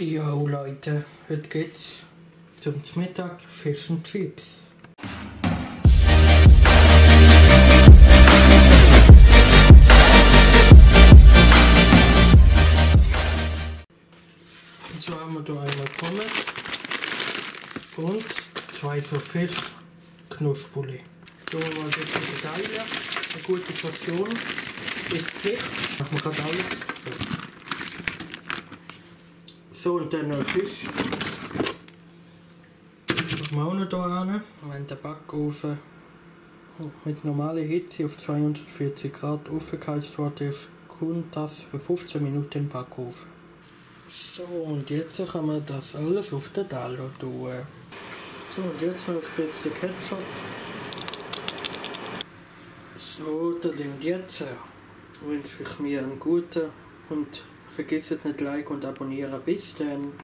Jo Leute, heute geht's zum Mittag Fish and Chips. Und so haben wir hier einmal Pommes und zwei so Fischknuspuli. Tun wir mal bisschen verteilen. Eine gute Portion ist Pflicht. Machen wir gerade alles. So. Und dann noch Fisch. Machen wir auch noch hier an. Wenn der Backofen mit normaler Hitze auf 240 Grad aufgeheizt worden ist, kommt das für 15 Minuten in den Backofen. So, und jetzt kann man das alles auf den Teller tun. So, und jetzt noch ein bisschen Ketchup. So, und jetzt wünsche ich mir einen guten und vergesst nicht Like und abonnieren. Bis dann.